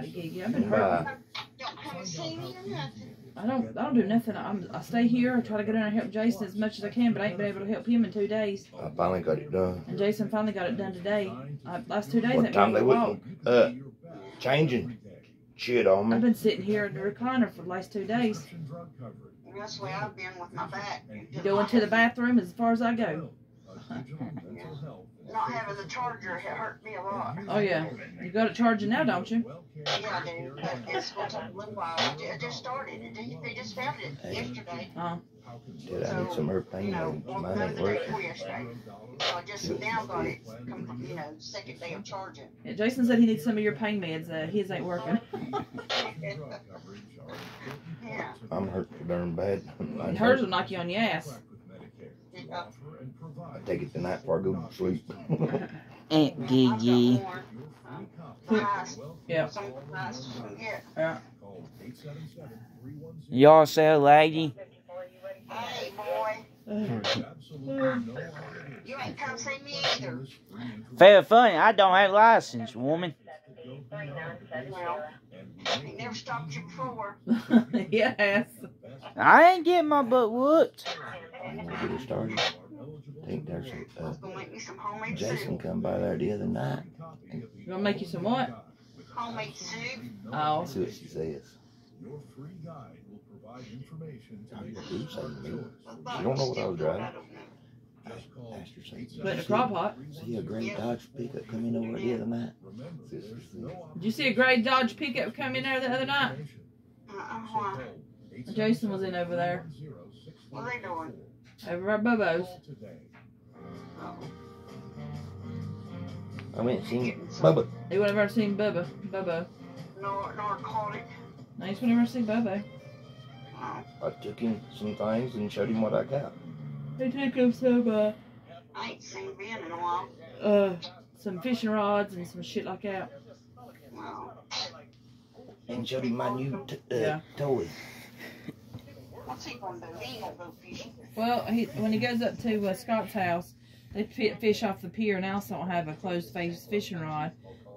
Gigi. I've been hurt. Bye. Don't come and see me or nothing. I don't. I don't do nothing. I'm. I stay here. I try to get in and help Jason as much as I can, but I ain't been able to help him in two days. I finally got it done. And Jason finally got it done today. I, last two days, One that time they man walk. wouldn't uh changing shit on I've been sitting here in the recliner for the last two days. And that's the way I've been with my back. Going to the bathroom as far as I go. Not having the charger hurt me a lot. Oh yeah, you got it charging now, don't you? Yeah, I do. But it's going to take a little while. I just started it. They- They just found it yesterday. Huh? Did I need some her You pain know, meds? well, Mine the ain't day working. before yesterday. So I just now got it, come, you know, second day of charging. Yeah, Jason said he needs some of your pain meds. Uh, his ain't working. Yeah. I'm hurt so darn bad. I Hers will knock you on your ass. Yeah. I take it tonight night before I go to sleep. Aunt I've Gigi. more. The highest, Yeah. some of the highest you can get. Yeah. Y'all sell lady. Hey, boy, you ain't come see me either. Fair funny, I don't have license, woman. Well, he never stopped you before. yes. I ain't getting my butt whooped. I think there's I a, uh, was gonna make me some homemade Jason come by there the other night. You gonna make you some what? Homemade soup. Oh. See what she says. Your free guide will provide information to I'm make do something to You don't know what I was good, driving. I don't. Just call Ask her something. Put in a crock pot. See a gray Dodge pickup come in over the other night? Remember, See what she there's says. no Did you see a gray Dodge pickup come in there the other night? Uh-uh, why? Jason was in over there. What are they doing? Over at Bobo's. I went and seen Bubba. He would never seen Bubba. Bobo. Nor, narcotic. No, he's never seen Bobo. Oh, I took him some things and showed him what I got. They took him some uh, I ain't seen Ben in a while. uh some fishing rods and some shit like that. Well, And showed him my new t- uh, Yeah. toy. what's he gonna do? He ain't gonna go fishing. Well, he when he goes up to uh, Scott's house, they fish off the pier and also don't have a closed face fishing rod,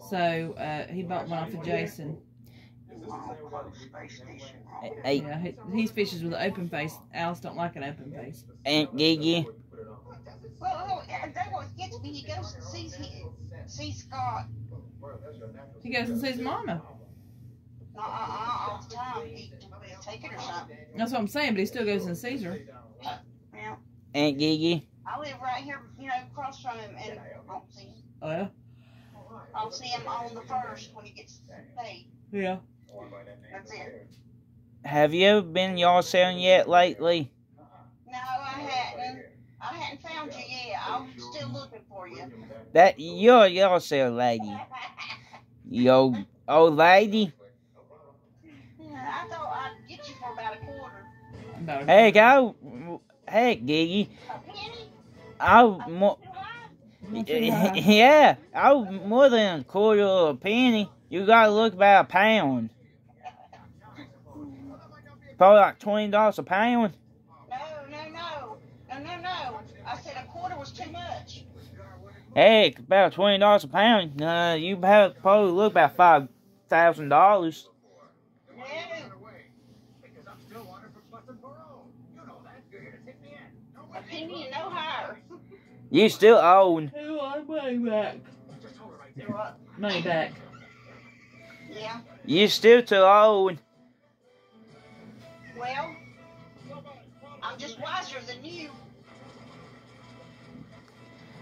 so uh, he bought one off of Jason. Oh, close space station. Hey, Yeah, he, he fishes with an open face. Alice don't like an open face. Aunt Gigi. Well, oh, yeah, that what gets me. He goes and sees he, sees Scott. He goes and sees Mama. Uh, uh, uh, all the time. He, he take it or something. That's what I'm saying, but he still goes and sees her. Yeah. Aunt Gigi. I live right here, you know, across from him, and I don't see him. Oh yeah, I'll see him on the first when he gets paid. yeah. That's it. Have you been y'all selling yet lately? No, I hadn't. I hadn't found you yet. I'm still looking for you. That you're y'all sell lady. Yo old lady. Yeah, I thought I'd get you for about a quarter. About Hey go heck Gigi. A penny? I'll more yeah, I'll more than a quarter or a penny. You gotta look about a pound. Probably like twenty dollars a pound. No, no, no. No, no, no. I said a quarter was too much. Heck, about twenty dollars a pound. Uh, you have probably look about five thousand dollars. No. A penny and no higher. You still own. Who want money back? What? Money back. Yeah. You still too old. Well, I'm just wiser than you.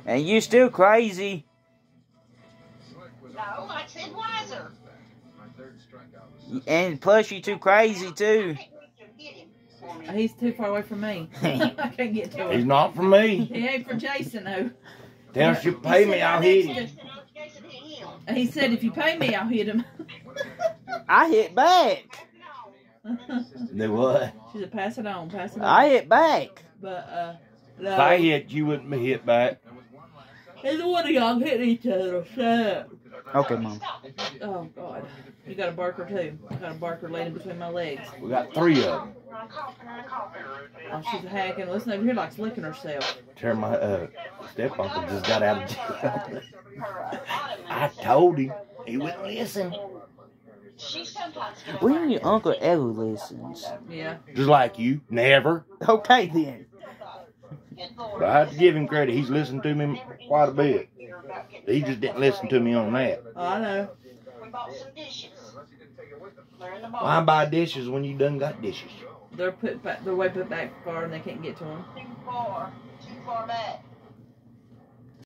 And you still crazy. No, I said wiser. And plus you too crazy too. I can't reach him. Hit him for me. He's too far away from me. I can't get to him. He's not for me. He ain't for Jason though. Tell him you pay me, I'll hit him. Jason, Jason hit him. And he said if you pay me, I'll hit him. I hit back. No. Do what? she said pass it on, pass it on. I hit back. But uh, no. If I hit, you wouldn't be hit back. Either one of y'all hit each other. Shut up. Okay, mom. Oh God. You got a barker too. I got a barker laying between my legs. We got three of them. I'm coughing and I'm coughing. Oh, she's hacking. Listen over here, like licking herself. Tell my uh, step uncle just got out of jail. I told him he wouldn't listen. She sometimes get When your uncle ever listens. Yeah. Just like you. Never. Okay then. But I have to give him credit. He's listened to me quite a bit. He just didn't listen to me on that. Oh, I know. We bought some dishes. They're in the Why buy dishes when you done got dishes? They're put back. They're way put back far, and they can't get to them. Too far. Too far back.